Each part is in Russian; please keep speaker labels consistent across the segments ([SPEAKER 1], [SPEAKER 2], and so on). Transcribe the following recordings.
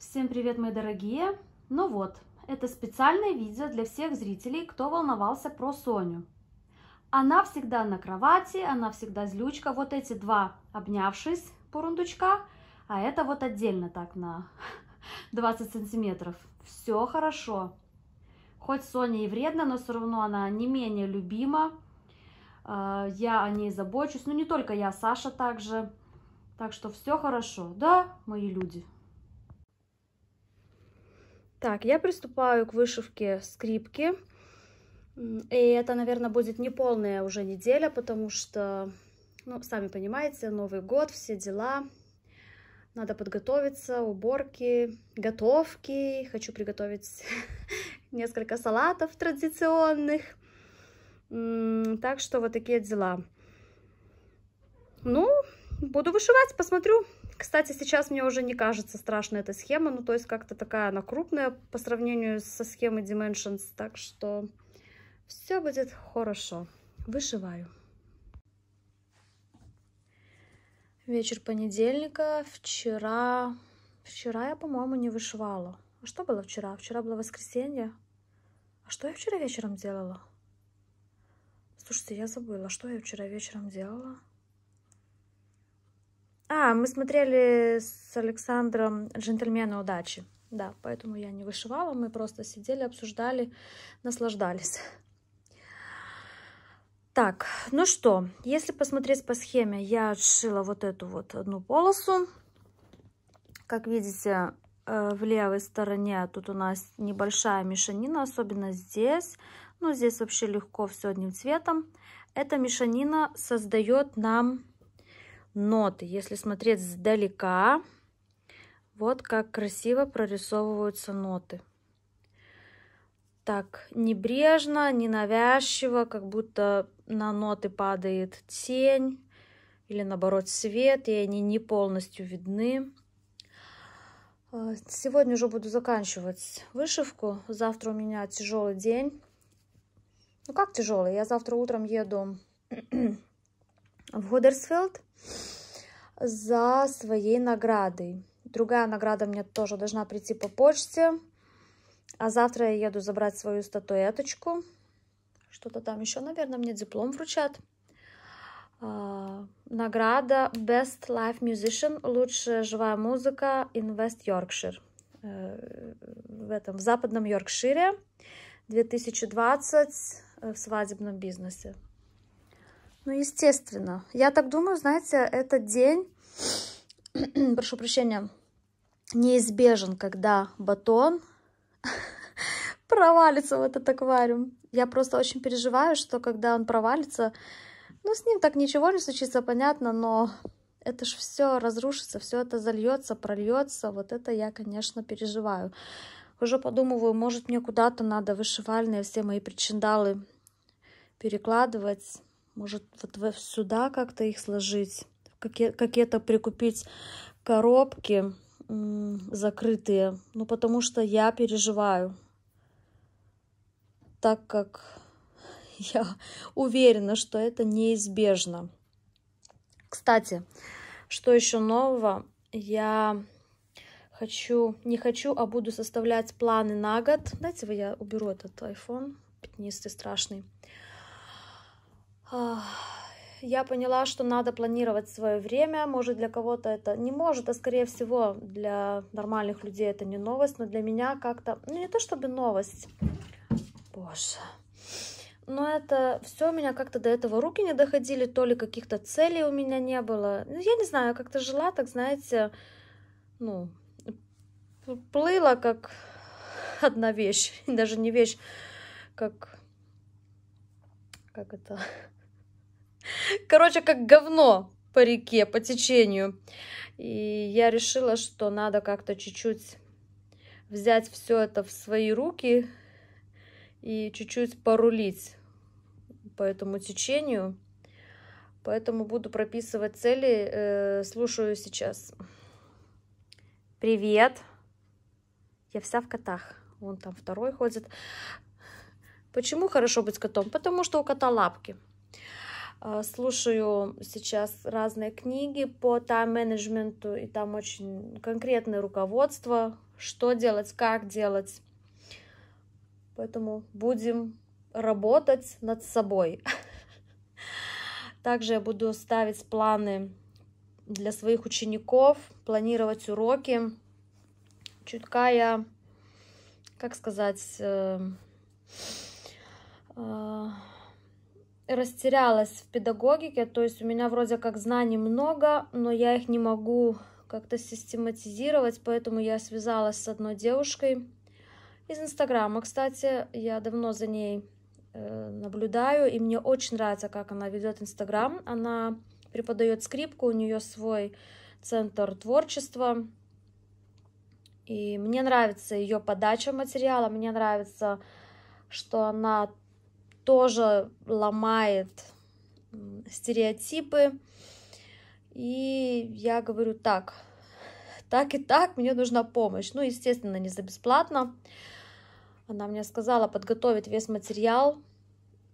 [SPEAKER 1] Всем привет, мои дорогие! Ну вот, это специальное видео для всех зрителей, кто волновался про Соню. Она всегда на кровати, она всегда злючка. Вот эти два обнявшись порундучка, а это вот отдельно так на 20 сантиметров. Все хорошо. Хоть Соня и вредна, но все равно она не менее любима. А, я о ней забочусь. Ну, не только я, Саша также. Так что все хорошо. Да, мои люди? Так, я приступаю к вышивке скрипки. И это, наверное, будет не полная уже неделя, потому что, ну, сами понимаете, Новый год, все дела. Надо подготовиться, уборки, готовки. Хочу приготовить несколько салатов традиционных. Так что вот такие дела. Ну, буду вышивать, посмотрю. Кстати, сейчас мне уже не кажется страшной эта схема, ну то есть как-то такая она крупная по сравнению со схемой Dimensions, так что все будет хорошо. Вышиваю. Вечер понедельника. Вчера... Вчера я, по-моему, не вышивала. А что было вчера? Вчера было воскресенье. А что я вчера вечером делала? Слушайте, я забыла, что я вчера вечером делала. А, мы смотрели с Александром «Джентльмены удачи». Да, поэтому я не вышивала, мы просто сидели, обсуждали, наслаждались. Так, ну что, если посмотреть по схеме, я отшила вот эту вот одну полосу. Как видите, э, в левой стороне тут у нас небольшая мешанина, особенно здесь. Ну, здесь вообще легко все одним цветом. Эта мешанина создает нам ноты. Если смотреть сдалека, вот как красиво прорисовываются ноты. Так, небрежно, ненавязчиво, как будто на ноты падает тень или наоборот свет, и они не полностью видны. А, сегодня уже буду заканчивать вышивку. Завтра у меня тяжелый день. Ну как тяжелый? Я завтра утром еду в Худерсфилд за своей наградой. Другая награда мне тоже должна прийти по почте. А завтра я еду забрать свою статуэточку. Что-то там еще, наверное, мне диплом вручат. А, награда Best Live Musician, лучшая живая музыка in West Yorkshire. Э, в этом, в западном Йоркшире 2020 э, в свадебном бизнесе. Ну, естественно. Я так думаю, знаете, этот день, прошу прощения, неизбежен, когда батон провалится в этот аквариум. Я просто очень переживаю, что когда он провалится, ну, с ним так ничего не случится, понятно, но это ж все разрушится, все это зальется, прольется. Вот это я, конечно, переживаю. Уже подумываю, может, мне куда-то надо вышивальные все мои причиндалы перекладывать может, вот сюда как-то их сложить, какие-то прикупить коробки закрытые. Ну, потому что я переживаю, так как я уверена, что это неизбежно. Кстати, что еще нового? Я хочу, не хочу, а буду составлять планы на год. Дайте я уберу этот iPhone пятнистый, страшный я поняла, что надо планировать свое время. Может, для кого-то это не может, а скорее всего для нормальных людей это не новость, но для меня как-то, ну не то чтобы новость, боже, но это все у меня как-то до этого руки не доходили, то ли каких-то целей у меня не было. Ну, я не знаю, как-то жила, так знаете, ну, плыла как одна вещь, даже не вещь, как, как это, Короче, как говно по реке, по течению. И я решила, что надо как-то чуть-чуть взять все это в свои руки и чуть-чуть порулить по этому течению. Поэтому буду прописывать цели. Э, слушаю сейчас. Привет. Я вся в котах. Вон там второй ходит. Почему хорошо быть котом? Потому что у кота лапки. Э, слушаю сейчас разные книги по тайм-менеджменту, и там очень конкретное руководство, что делать, как делать. Поэтому будем работать над собой. Также я буду ставить планы для своих учеников, планировать уроки. Чутка я, как сказать, э, э, растерялась в педагогике, то есть у меня вроде как знаний много, но я их не могу как-то систематизировать, поэтому я связалась с одной девушкой из Инстаграма, кстати, я давно за ней э, наблюдаю, и мне очень нравится, как она ведет Инстаграм, она преподает скрипку, у нее свой центр творчества, и мне нравится ее подача материала, мне нравится, что она тоже ломает стереотипы. И я говорю так, так и так, мне нужна помощь. Ну, естественно, не за бесплатно. Она мне сказала подготовить весь материал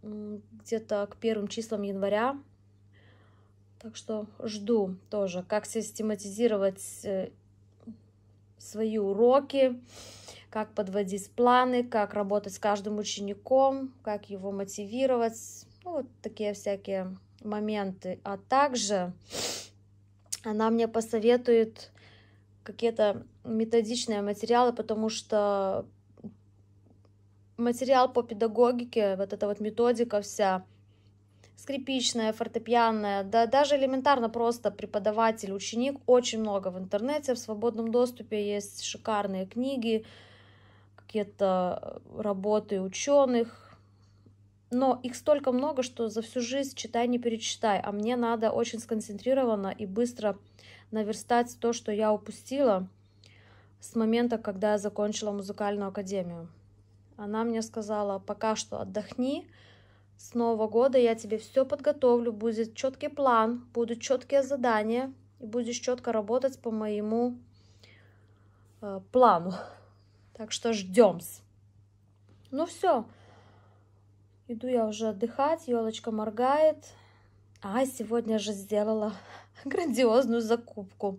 [SPEAKER 1] где-то к первым числам января. Так что жду тоже, как систематизировать э, свои уроки, как подводить планы, как работать с каждым учеником, как его мотивировать. Ну, вот такие всякие моменты. А также она мне посоветует какие-то методичные материалы, потому что материал по педагогике, вот эта вот методика вся, скрипичная, фортепианная, да даже элементарно просто преподаватель, ученик, очень много в интернете, в свободном доступе есть шикарные книги, какие-то работы ученых, но их столько много, что за всю жизнь читай, не перечитай, а мне надо очень сконцентрированно и быстро наверстать то, что я упустила с момента, когда я закончила музыкальную академию. Она мне сказала, пока что отдохни, с Нового года я тебе все подготовлю, будет четкий план, будут четкие задания, и будешь четко работать по моему э, плану. Так что ждем. Ну все. Иду я уже отдыхать. Елочка моргает. А, сегодня же сделала грандиозную закупку.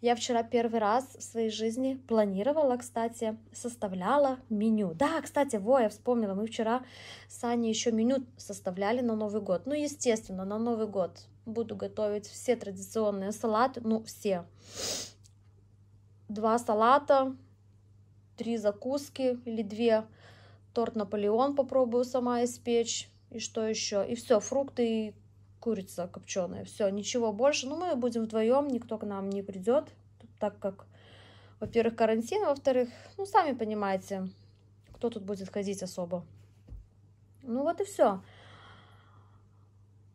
[SPEAKER 1] Я вчера первый раз в своей жизни планировала, кстати, составляла меню. Да, кстати, во, я вспомнила, мы вчера с Аней еще меню составляли на Новый год. Ну, естественно, на Новый год буду готовить все традиционные салаты, ну, все. Два салата, три закуски или две. Торт Наполеон попробую сама испечь. И что еще? И все, фрукты и курица копченая. Все, ничего больше. Ну, мы будем вдвоем, никто к нам не придет, так как, во-первых, карантин, во-вторых, ну, сами понимаете, кто тут будет ходить особо. Ну, вот и все.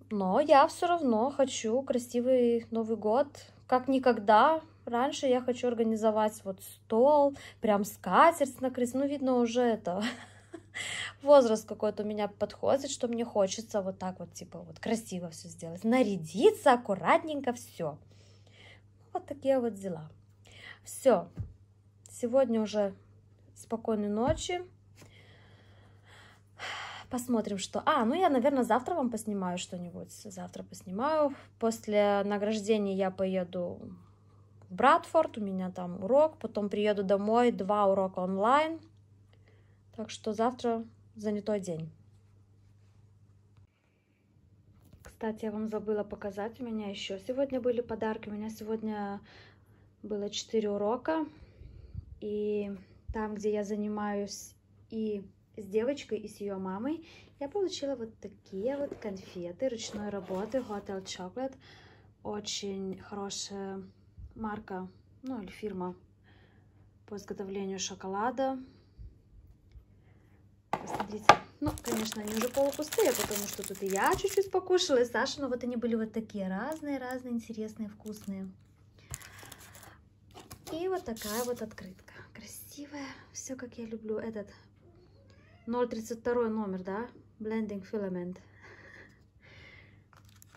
[SPEAKER 1] Но я все равно хочу красивый Новый год, как никогда Раньше я хочу организовать вот стол, прям скатерть накрыть. Ну, видно, уже это возраст какой-то у меня подходит, что мне хочется вот так вот, типа, вот красиво все сделать. Нарядиться, аккуратненько, все. Вот такие вот дела. Все. Сегодня уже спокойной ночи. Посмотрим, что... А, ну я, наверное, завтра вам поснимаю что-нибудь. Завтра поснимаю. После награждения я поеду Братфорд, у меня там урок, потом приеду домой, два урока онлайн. Так что завтра занятой день. Кстати, я вам забыла показать, у меня еще сегодня были подарки. У меня сегодня было 4 урока. И там, где я занимаюсь и с девочкой, и с ее мамой, я получила вот такие вот конфеты ручной работы Hotel Chocolate. Очень хорошая марка, ну или фирма по изготовлению шоколада. Посмотрите. Ну, конечно, они уже полупустые, потому что тут и я чуть-чуть покушала, и Саша, но вот они были вот такие разные-разные, интересные, вкусные. И вот такая вот открытка. Красивая, все как я люблю. Этот 032 номер, да? Blending Filament.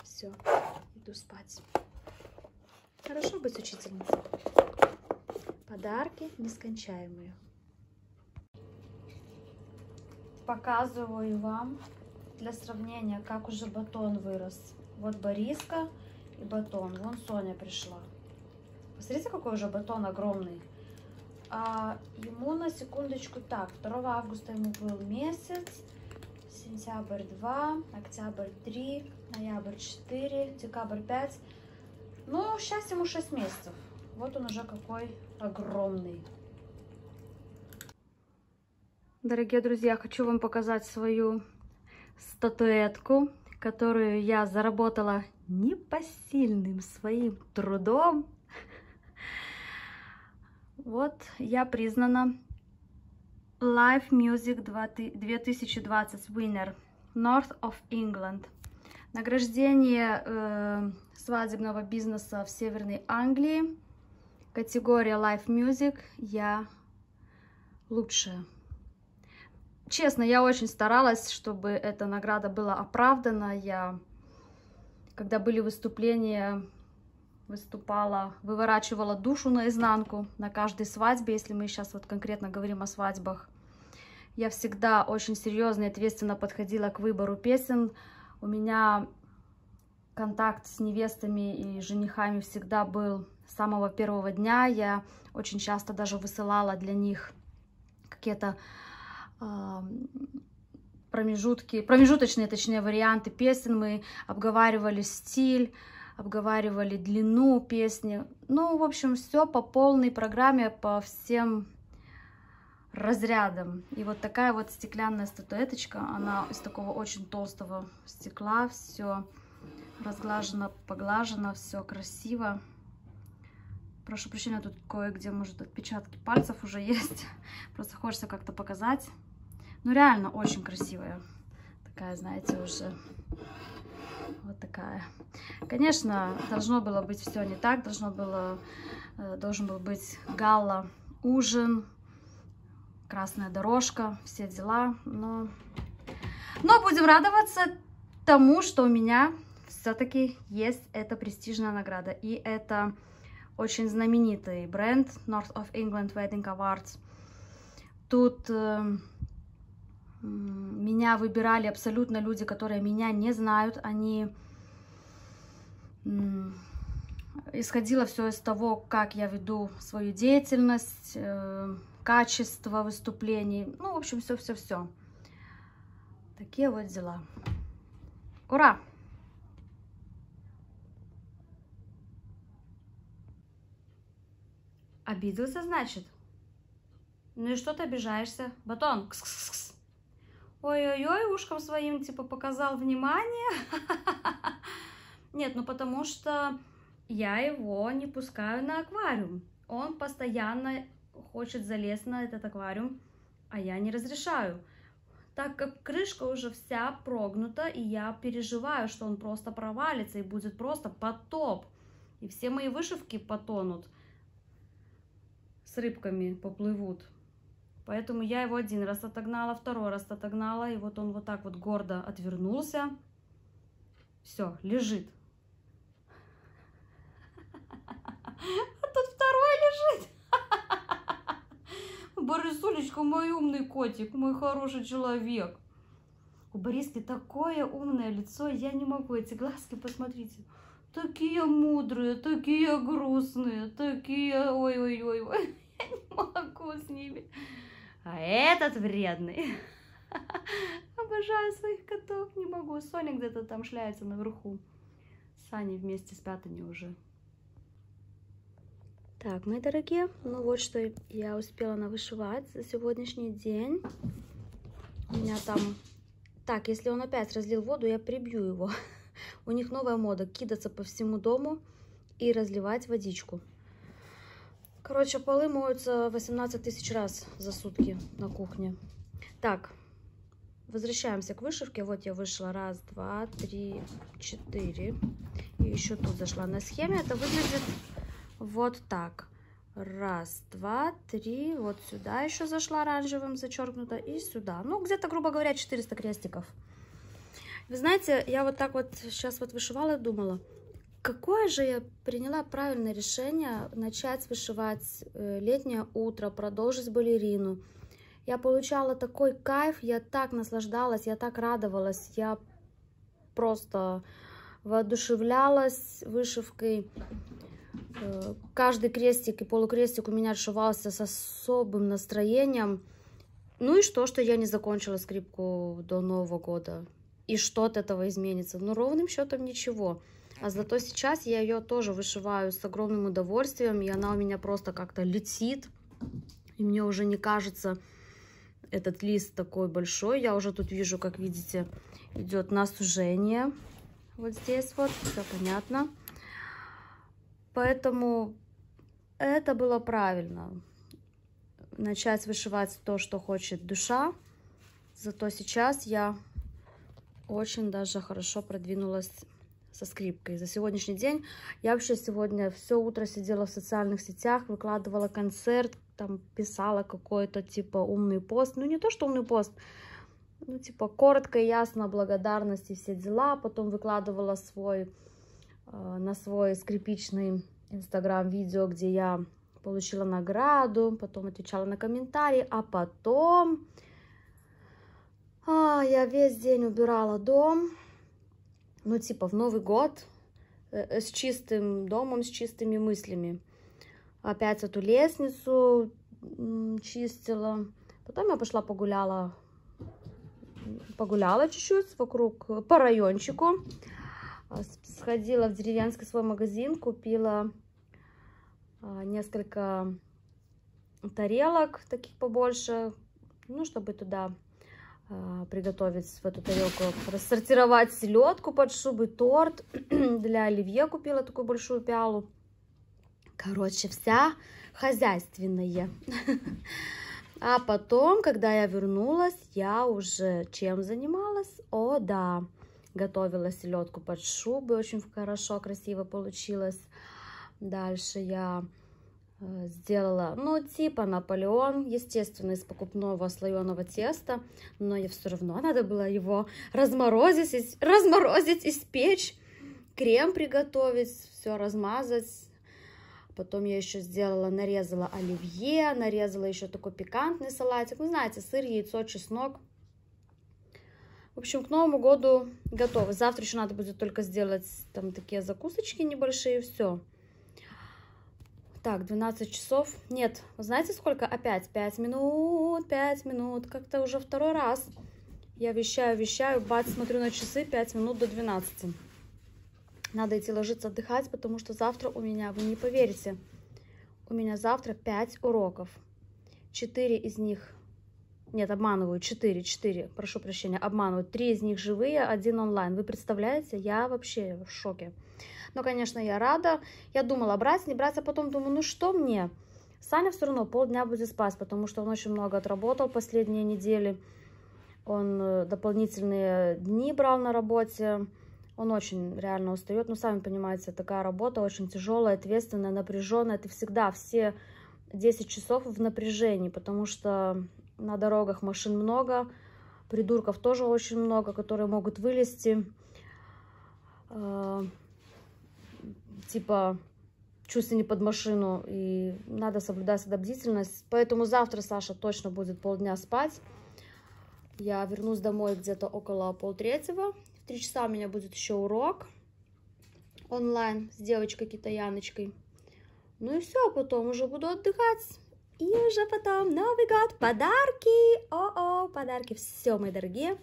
[SPEAKER 1] Все, иду спать. Хорошо быть учительницей. Подарки нескончаемые. Показываю вам для сравнения, как уже батон вырос. Вот Бориска и батон. Вон Соня пришла. Посмотрите, какой уже батон огромный. А ему на секундочку так, 2 августа ему был месяц, сентябрь 2, октябрь 3, ноябрь 4, декабрь 5. Ну, сейчас ему 6 месяцев. Вот он уже какой огромный. Дорогие друзья, хочу вам показать свою статуэтку, которую я заработала непосильным своим трудом. Вот я признана Live Music 2020 Winner North of England. Награждение э, свадебного бизнеса в Северной Англии. Категория Live Music. Я лучшая. Честно, я очень старалась, чтобы эта награда была оправдана. Я, когда были выступления, выступала, выворачивала душу наизнанку на каждой свадьбе, если мы сейчас вот конкретно говорим о свадьбах. Я всегда очень серьезно и ответственно подходила к выбору песен. У меня контакт с невестами и женихами всегда был с самого первого дня. Я очень часто даже высылала для них какие-то э, промежутки, промежуточные, точнее, варианты песен. Мы обговаривали стиль, обговаривали длину песни. Ну, в общем, все по полной программе, по всем разрядам. И вот такая вот стеклянная статуэточка, она из такого очень толстого стекла, все разглажено, поглажено, все красиво. Прошу прощения, тут кое-где, может, отпечатки пальцев уже есть. Просто хочется как-то показать. Ну, реально очень красивая. Такая, знаете, уже вот такая. Конечно, должно было быть все не так. Должно было, э, должен был быть гала, ужин, красная дорожка, все дела. Но, но будем радоваться тому, что у меня все-таки есть эта престижная награда. И это очень знаменитый бренд North of England Wedding Awards. Тут э, меня выбирали абсолютно люди, которые меня не знают. Они исходило все из того, как я веду свою деятельность, э, качество выступлений. Ну, в общем, все-все-все. Такие вот дела. Ура! Обиделся, значит? Ну и что ты обижаешься? Батон, кс -кс -кс. Ой-ой-ой, ушком своим, типа, показал внимание. Нет, ну потому что я его не пускаю на аквариум. Он постоянно хочет залезть на этот аквариум, а я не разрешаю. Так как крышка уже вся прогнута, и я переживаю, что он просто провалится и будет просто потоп. И все мои вышивки потонут, рыбками поплывут. Поэтому я его один раз отогнала, второй раз отогнала, и вот он вот так вот гордо отвернулся. Все, лежит. А тут второй лежит. Борисулечка, мой умный котик, мой хороший человек. У Бориски такое умное лицо, я не могу, эти глазки, посмотрите. Такие мудрые, такие грустные, такие... Ой-ой-ой, не могу с ними. А этот вредный. Обожаю своих котов, не могу. Соня где-то там шляется наверху. С Аней вместе спят они уже. Так, мои дорогие, ну вот что я успела навышивать за сегодняшний день. У меня там... Так, если он опять разлил воду, я прибью его. У них новая мода, кидаться по всему дому и разливать водичку. Короче, полы моются 18 тысяч раз за сутки на кухне. Так, возвращаемся к вышивке. Вот я вышла раз, два, три, четыре. И еще тут зашла на схеме. Это выглядит вот так. Раз, два, три. Вот сюда еще зашла оранжевым зачеркнуто. И сюда. Ну, где-то, грубо говоря, 400 крестиков. Вы знаете, я вот так вот сейчас вот вышивала и думала, Какое же я приняла правильное решение начать вышивать э, летнее утро, продолжить балерину. Я получала такой кайф, я так наслаждалась, я так радовалась, я просто воодушевлялась вышивкой. Э, каждый крестик и полукрестик у меня отшивался с особым настроением. Ну и что, что я не закончила скрипку до Нового года? И что от этого изменится? Ну, ровным счетом ничего. А зато сейчас я ее тоже вышиваю с огромным удовольствием, и она у меня просто как-то летит. И мне уже не кажется этот лист такой большой. Я уже тут вижу, как видите, идет на сужение. Вот здесь вот, все понятно. Поэтому это было правильно. Начать вышивать то, что хочет душа. Зато сейчас я очень даже хорошо продвинулась со скрипкой. За сегодняшний день я вообще сегодня все утро сидела в социальных сетях, выкладывала концерт, там писала какой-то типа умный пост. Ну не то, что умный пост, ну типа коротко и ясно благодарность и все дела. Потом выкладывала свой э, на свой скрипичный инстаграм видео, где я получила награду, потом отвечала на комментарии, а потом а, я весь день убирала дом, ну, типа, в Новый год э, э, с чистым домом, с чистыми мыслями. Опять эту лестницу чистила. Потом я пошла погуляла, погуляла чуть-чуть вокруг, по райончику. А, сходила в деревенский свой магазин, купила а, несколько тарелок таких побольше, ну, чтобы туда приготовить в эту тарелку, рассортировать селедку под шубы, торт. Для оливье купила такую большую пиалу. Короче, вся хозяйственная. А потом, когда я вернулась, я уже чем занималась? О, да, готовила селедку под шубы, очень хорошо, красиво получилось. Дальше я сделала, ну, типа Наполеон, естественно, из покупного слоеного теста, но я все равно надо было его разморозить, разморозить, испечь, крем приготовить, все размазать. Потом я еще сделала, нарезала оливье, нарезала еще такой пикантный салатик. Ну, знаете, сыр, яйцо, чеснок. В общем, к Новому году готово. Завтра еще надо будет только сделать там такие закусочки небольшие, и все. Так, 12 часов. Нет, знаете сколько? Опять 5 минут, 5 минут. Как-то уже второй раз. Я вещаю, вещаю, бац, смотрю на часы, 5 минут до 12. Надо идти ложиться отдыхать, потому что завтра у меня, вы не поверите, у меня завтра 5 уроков. 4 из них, нет, обманываю, 4, 4, прошу прощения, обманываю. 3 из них живые, один онлайн. Вы представляете, я вообще в шоке. Но, конечно, я рада. Я думала, брать, не брать, а потом думаю, ну что мне? Саня все равно полдня будет спать, потому что он очень много отработал последние недели. Он э, дополнительные дни брал на работе. Он очень реально устает. Ну, сами понимаете, такая работа очень тяжелая, ответственная, напряженная. Это всегда все 10 часов в напряжении, потому что на дорогах машин много, придурков тоже очень много, которые могут вылезти э, типа чуть не под машину, и надо соблюдать всегда бдительность. Поэтому завтра Саша точно будет полдня спать. Я вернусь домой где-то около полтретьего. В три часа у меня будет еще урок онлайн с девочкой-китаяночкой. Ну и все, потом уже буду отдыхать. И уже потом Новый год, подарки, о-о, подарки, все, мои дорогие.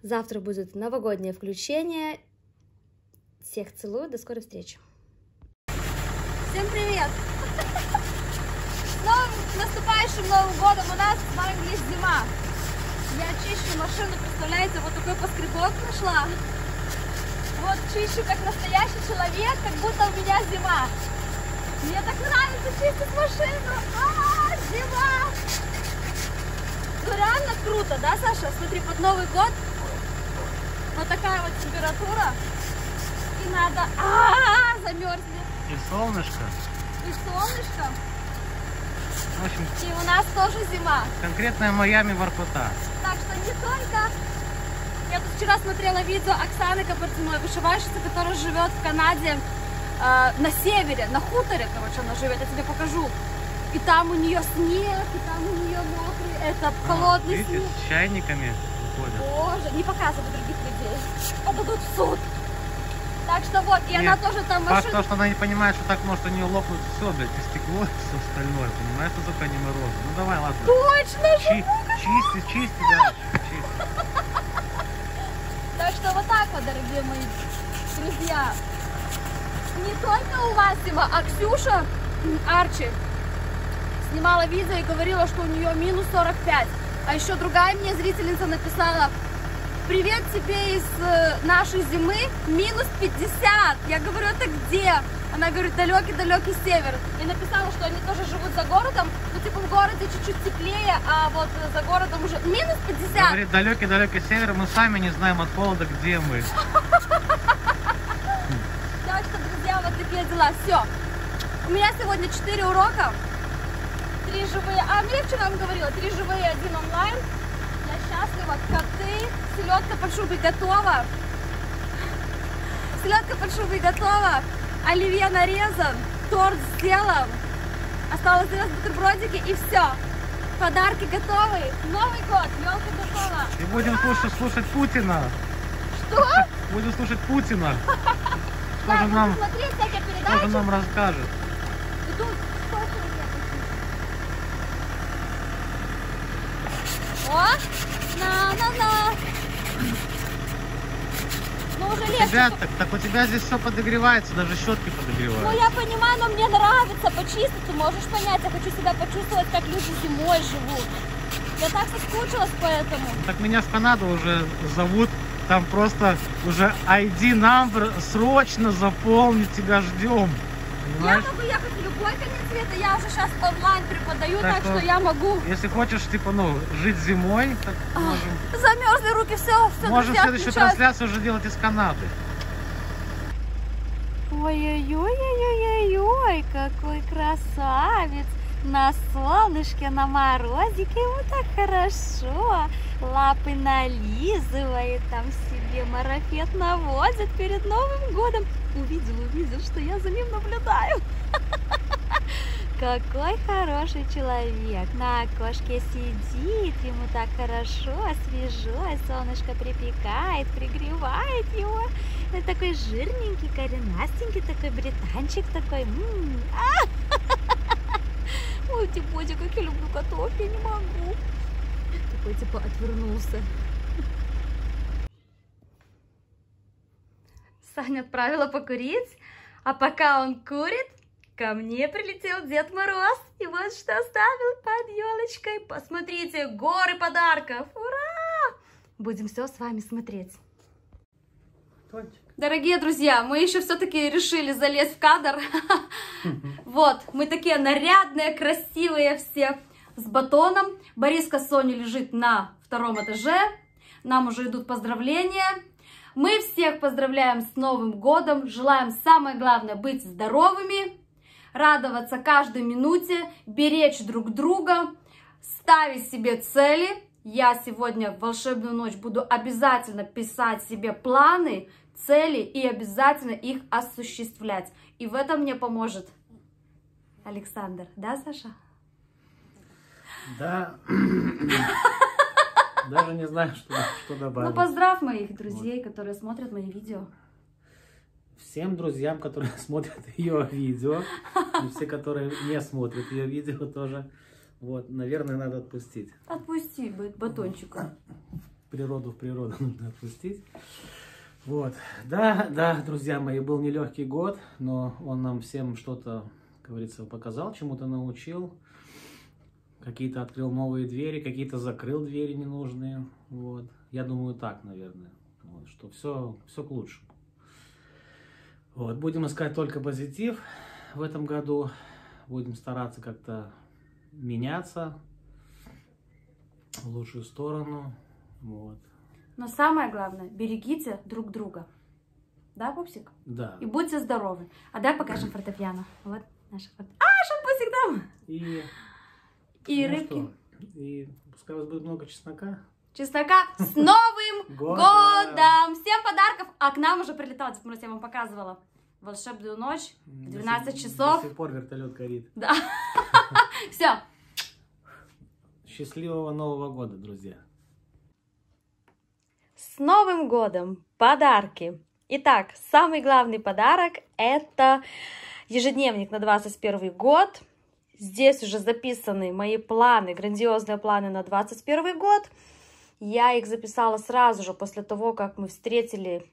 [SPEAKER 1] Завтра будет новогоднее включение, всех целую, до скорой встречи.
[SPEAKER 2] Всем привет! Новым наступающим Новым годом у нас с вами есть зима. Я чищу машину, представляете, вот такой поскребок нашла. Вот чищу как настоящий человек, как будто у меня зима. Мне так нравится чистить машину. А, -а, -а зима! Ну реально круто, да, Саша? Смотри, под Новый год вот такая вот температура и надо... А, -а, -а замерзнет.
[SPEAKER 3] И солнышко.
[SPEAKER 2] И солнышко.
[SPEAKER 3] В общем,
[SPEAKER 2] и у нас тоже зима.
[SPEAKER 3] Конкретная Майами Воркута.
[SPEAKER 2] Так что не только... Я тут вчера смотрела видео Оксаны Кабардиной, вышивальщицы, которая живет в Канаде на севере, на хуторе, короче, она живет. Я тебе покажу.
[SPEAKER 1] И там у нее снег, и там у нее мокрый, это холодный
[SPEAKER 3] А, Видите,
[SPEAKER 1] снег.
[SPEAKER 3] с чайниками выходят.
[SPEAKER 1] Боже, не показывай других людей. Подадут в суд. Так что вот, и она
[SPEAKER 3] Нет,
[SPEAKER 1] тоже там
[SPEAKER 3] Факт
[SPEAKER 1] машину...
[SPEAKER 3] то, что она не понимает, что так может у нее лопнуть все, блядь, и стекло, и все остальное, понимаешь, что только не мороз. Ну давай, ладно.
[SPEAKER 1] Точно!
[SPEAKER 3] Чи- чисти, чисти дальше, чисти.
[SPEAKER 1] Так что вот так вот, дорогие мои друзья. Не только у Васима, а Ксюша Арчи снимала видео и говорила, что у нее минус 45. А еще другая мне зрительница написала, привет тебе из э, нашей зимы, минус 50. Я говорю, это где? Она говорит, далекий-далекий север. И написала, что они тоже живут за городом, ну типа в городе чуть-чуть теплее, а вот за городом уже минус 50.
[SPEAKER 3] Говорит, далекий-далекий север, мы сами не знаем от холода, где мы.
[SPEAKER 1] Так что, друзья, вот такие дела. Все. У меня сегодня 4 урока. Три живые. А, я вчера вам говорила, три живые, один онлайн. Я счастлива. Коты. Селедка под шубой готова. Селедка под шубой готова. Оливье нарезан. Торт сделан. Осталось сделать бутербродики и все. Подарки готовы. Новый год. Елка готова.
[SPEAKER 3] И будем слушать, слушать Путина.
[SPEAKER 1] Что?
[SPEAKER 3] Будем слушать Путина.
[SPEAKER 1] Да, буду
[SPEAKER 3] нам,
[SPEAKER 1] смотреть всякие
[SPEAKER 3] нам расскажет?
[SPEAKER 1] И тут сколько у меня таких? О! На-на-на! Ну уже
[SPEAKER 3] У
[SPEAKER 1] легче.
[SPEAKER 3] тебя, так, так у тебя здесь все подогревается, даже щетки
[SPEAKER 1] Ну
[SPEAKER 3] подогреваются.
[SPEAKER 1] я понимаю, но мне нравится почистить. Ты можешь понять, я хочу себя почувствовать, как люди зимой живут. Я так соскучилась по этому.
[SPEAKER 3] Так меня в Канаду уже зовут. Там просто уже ID number срочно заполнить, тебя ждем.
[SPEAKER 1] Я
[SPEAKER 3] Понимаешь?
[SPEAKER 1] могу ехать в любой конец света. Я уже сейчас онлайн преподаю,
[SPEAKER 3] Так
[SPEAKER 1] так,
[SPEAKER 3] что-
[SPEAKER 1] что я могу.
[SPEAKER 3] Если хочешь, типа, ну, жить зимой, так можем,
[SPEAKER 1] Замерзли руки, все, все,
[SPEAKER 3] можем следующую
[SPEAKER 1] отключаюсь.
[SPEAKER 3] трансляцию уже делать из Канады.
[SPEAKER 1] Ой-ой-ой-ой-ой-ой, какой красавец! На солнышке, на морозике, ему так хорошо. Лапы нализывает, там себе марафет наводит перед Новым годом. Увидел, увидел, что я за ним наблюдаю. Какой хороший человек. На окошке сидит, ему так хорошо, свежо, солнышко припекает, пригревает его. Это такой жирненький, коренастенький, такой британчик такой. М, а! Ой, Типотя, как я люблю котов, я не могу. Такой типа отвернулся. Саня отправила покурить, а пока он курит, ко мне прилетел Дед Мороз. И вот что оставил под елочкой. Посмотрите, горы подарков. Ура! Будем все с вами смотреть. Дорогие друзья, мы еще все-таки решили залезть в кадр. Вот, мы такие нарядные, красивые все, с батоном. Бориска Соня лежит на втором этаже. Нам уже идут поздравления. Мы всех поздравляем с Новым годом. Желаем самое главное быть здоровыми, радоваться каждой минуте, беречь друг друга, ставить себе цели. Я сегодня в волшебную ночь буду обязательно писать себе планы, цели и обязательно их осуществлять. И в этом мне поможет Александр. Да, Саша?
[SPEAKER 3] Да. Даже не знаю, что, что
[SPEAKER 1] Ну,
[SPEAKER 3] добавить.
[SPEAKER 1] поздравь моих друзей, которые смотрят мои видео.
[SPEAKER 3] Всем друзьям, которые смотрят ее видео, и все, которые не смотрят ее видео тоже, вот, наверное, надо отпустить.
[SPEAKER 1] Отпусти батончика.
[SPEAKER 3] Природу в природу нужно отпустить. Вот. Да, да, друзья мои, был нелегкий год, но он нам всем что-то, как говорится, показал, чему-то научил. Какие-то открыл новые двери, какие-то закрыл двери ненужные. Вот. Я думаю, так, наверное. Вот, что все, все к лучшему. Вот. Будем искать только позитив в этом году. Будем стараться как-то меняться в лучшую сторону. Вот.
[SPEAKER 1] Но самое главное, берегите друг друга. Да, пупсик?
[SPEAKER 3] Да.
[SPEAKER 1] И будьте здоровы. А давай покажем фортепиано. Вот наша форте... А, шампусик там!
[SPEAKER 3] И,
[SPEAKER 1] И
[SPEAKER 3] ну
[SPEAKER 1] рыбки.
[SPEAKER 3] что, и пускай у вас будет много чеснока.
[SPEAKER 1] Чеснока с Новым
[SPEAKER 3] Годом!
[SPEAKER 1] Всем подарков! А к нам уже прилетал, Мороз, я вам показывала. Волшебную ночь в 12
[SPEAKER 3] До сих-
[SPEAKER 1] часов.
[SPEAKER 3] До сих пор вертолет горит.
[SPEAKER 1] Да.
[SPEAKER 2] Все.
[SPEAKER 3] Счастливого Нового года, друзья.
[SPEAKER 1] Новым годом! Подарки! Итак, самый главный подарок это ежедневник на 21 год. Здесь уже записаны мои планы, грандиозные планы на 21 год. Я их записала сразу же после того, как мы встретили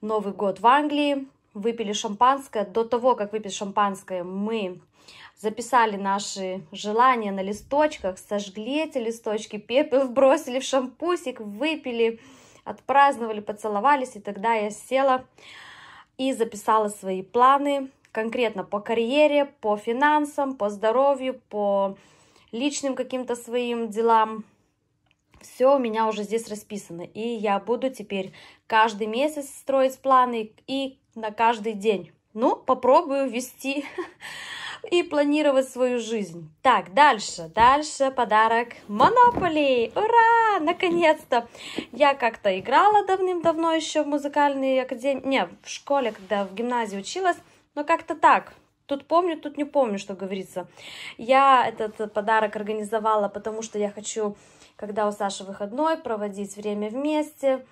[SPEAKER 1] Новый год в Англии, выпили шампанское. До того, как выпить шампанское, мы записали наши желания на листочках, сожгли эти листочки, пепел бросили в шампусик, выпили, отпраздновали, поцеловались. И тогда я села и записала свои планы конкретно по карьере, по финансам, по здоровью, по личным каким-то своим делам. Все у меня уже здесь расписано. И я буду теперь каждый месяц строить планы и на каждый день. Ну, попробую вести и планировать свою жизнь. Так, дальше, дальше подарок Monopoly. Ура! Наконец-то! Я как-то играла давным-давно еще в музыкальной академии, не, в школе, когда в гимназии училась, но как-то так. Тут помню, тут не помню, что говорится. Я этот подарок организовала, потому что я хочу, когда у Саши выходной, проводить время вместе,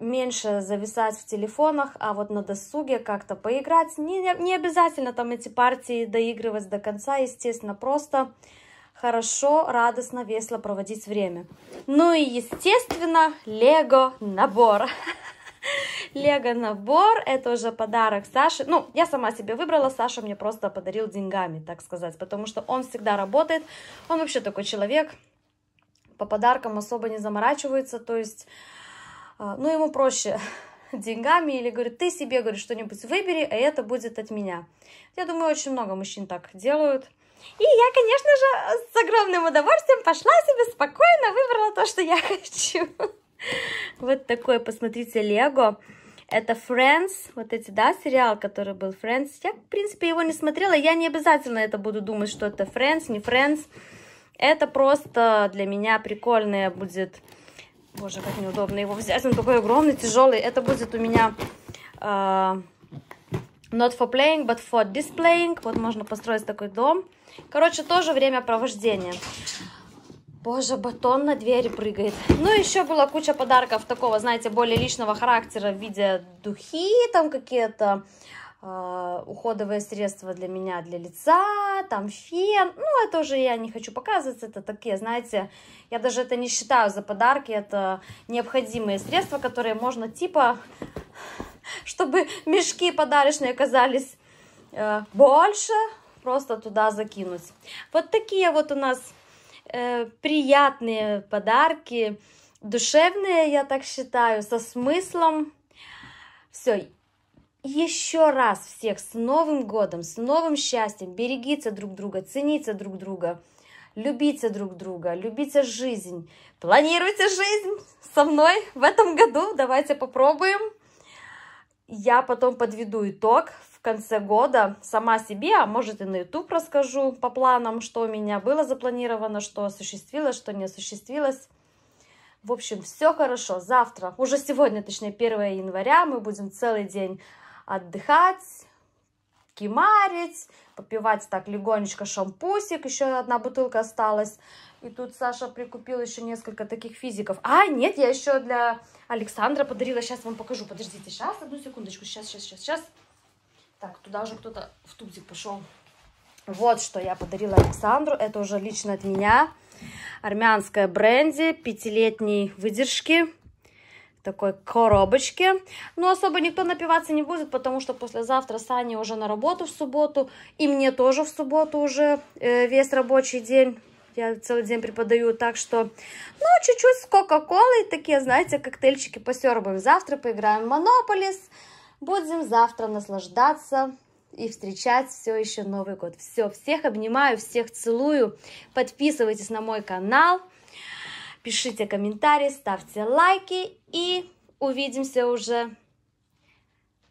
[SPEAKER 1] меньше зависать в телефонах, а вот на досуге как-то поиграть. Не, не обязательно там эти партии доигрывать до конца, естественно, просто хорошо, радостно, весело проводить время. Ну и, естественно, Лего набор. Лего набор, это уже подарок Саше. Ну, я сама себе выбрала, Саша мне просто подарил деньгами, так сказать, потому что он всегда работает, он вообще такой человек, по подаркам особо не заморачивается, то есть, ну, ему проще деньгами или говорит, ты себе, говорит, что-нибудь выбери, а это будет от меня. Я думаю, очень много мужчин так делают. И я, конечно же, с огромным удовольствием пошла себе спокойно, выбрала то, что я хочу. Вот такой, посмотрите, Лего. Это Friends, вот эти, да, сериал, который был Friends. Я, в принципе, его не смотрела, я не обязательно это буду думать, что это Friends, не Friends. Это просто для меня прикольное будет... Боже, как неудобно его взять, он такой огромный, тяжелый. Это будет у меня... Uh, not for playing, but for displaying. Вот можно построить такой дом. Короче, тоже время провождения. Боже, батон на двери прыгает. Ну, еще была куча подарков такого, знаете, более личного характера в виде духи, там какие-то э, уходовые средства для меня, для лица, там фен. Ну, это уже я не хочу показывать, это такие, знаете, я даже это не считаю за подарки, это необходимые средства, которые можно типа, чтобы мешки подарочные оказались э, больше, просто туда закинуть. Вот такие вот у нас э, приятные подарки, душевные, я так считаю, со смыслом. Все, еще раз всех с Новым годом, с новым счастьем. Берегите друг друга, цените друг друга, любите друг друга, любите жизнь. Планируйте жизнь со мной в этом году. Давайте попробуем. Я потом подведу итог в конце года сама себе, а может и на YouTube расскажу по планам, что у меня было запланировано, что осуществилось, что не осуществилось. В общем, все хорошо. Завтра, уже сегодня, точнее, 1 января, мы будем целый день отдыхать, кимарить, попивать так легонечко шампусик, еще одна бутылка осталась. И тут Саша прикупил еще несколько таких физиков. А, нет, я еще для Александра подарила. Сейчас вам покажу. Подождите, сейчас, одну секундочку. Сейчас, сейчас, сейчас, сейчас. Так, туда уже кто-то в тубзик пошел. Вот что я подарила Александру. Это уже лично от меня. Армянская бренди пятилетней выдержки. Такой коробочке. Но особо никто напиваться не будет, потому что послезавтра Саня уже на работу в субботу. И мне тоже в субботу уже э, весь рабочий день. Я целый день преподаю, так что, ну, чуть-чуть с Кока-Колой, такие, знаете, коктейльчики посербаем. Завтра поиграем в Монополис. Будем завтра наслаждаться и встречать все еще Новый год. Все, всех обнимаю, всех целую. Подписывайтесь на мой канал, пишите комментарии, ставьте лайки и увидимся уже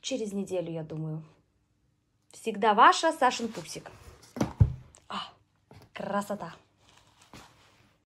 [SPEAKER 1] через неделю, я думаю. Всегда ваша Сашин Пупсик. А, красота!